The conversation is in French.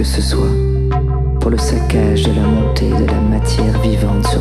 que ce soit pour le saccage de la montée de la matière vivante sur